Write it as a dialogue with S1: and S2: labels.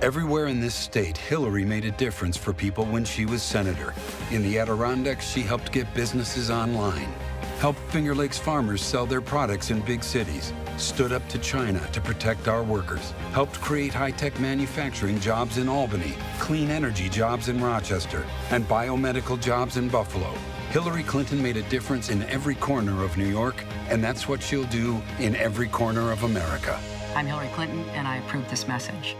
S1: Everywhere in this state, Hillary made a difference for people when she was senator. In the Adirondacks, she helped get businesses online, helped Finger Lakes farmers sell their products in big cities, stood up to China to protect our workers, helped create high-tech manufacturing jobs in Albany, clean energy jobs in Rochester, and biomedical jobs in Buffalo. Hillary Clinton made a difference in every corner of New York, and that's what she'll do in every corner of America.
S2: I'm Hillary Clinton, and I approve this message.